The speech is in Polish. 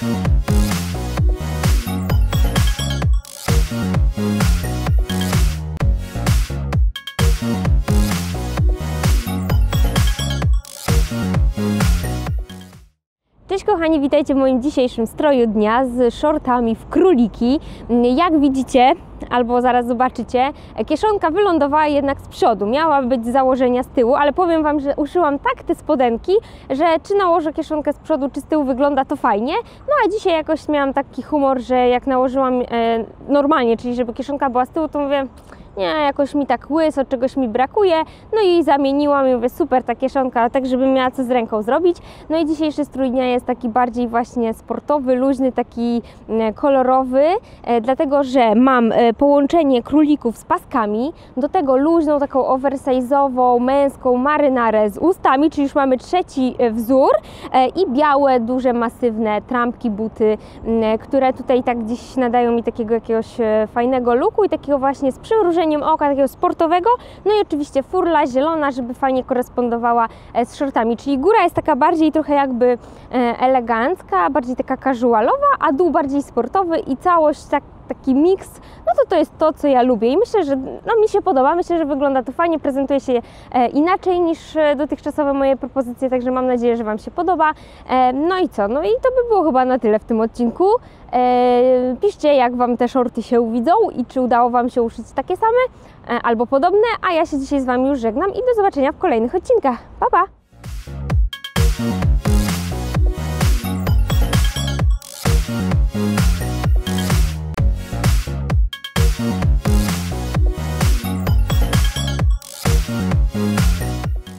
Cześć kochani, witajcie w moim dzisiejszym stroju dnia z shortami w króliki. Jak widzicie, albo zaraz zobaczycie, kieszonka wylądowała jednak z przodu. Miała być z założenia z tyłu, ale powiem Wam, że uszyłam tak te spodenki, że czy nałożę kieszonkę z przodu, czy z tyłu wygląda to fajnie. No a dzisiaj jakoś miałam taki humor, że jak nałożyłam e, normalnie, czyli żeby kieszonka była z tyłu, to mówię nie, jakoś mi tak łyso, czegoś mi brakuje, no i zamieniłam i mówię, super ta kieszonka, tak żebym miała co z ręką zrobić. No i dzisiejszy strój dnia jest taki bardziej właśnie sportowy, luźny, taki mm, kolorowy, e, dlatego, że mam e, połączenie królików z paskami, do tego luźną, taką oversize'ową, męską marynarę z ustami, czyli już mamy trzeci e, wzór e, i białe, duże, masywne trampki, buty, które tutaj tak gdzieś nadają mi takiego jakiegoś e, fajnego looku i takiego właśnie z przymrużeniem oka, takiego sportowego. No i oczywiście furla zielona, żeby fajnie korespondowała e, z shortami, czyli góra jest taka bardziej trochę jakby e, elegancka, bardziej taka casualowa, a dół bardziej sportowy i całość tak taki miks, no to to jest to, co ja lubię i myślę, że no, mi się podoba, myślę, że wygląda to fajnie, prezentuje się e, inaczej niż e, dotychczasowe moje propozycje, także mam nadzieję, że Wam się podoba. E, no i co? No i to by było chyba na tyle w tym odcinku. Piszcie, jak Wam te shorty się uwidzą i czy udało Wam się uszyć takie same albo podobne, a ja się dzisiaj z Wami już żegnam i do zobaczenia w kolejnych odcinkach. Pa, pa!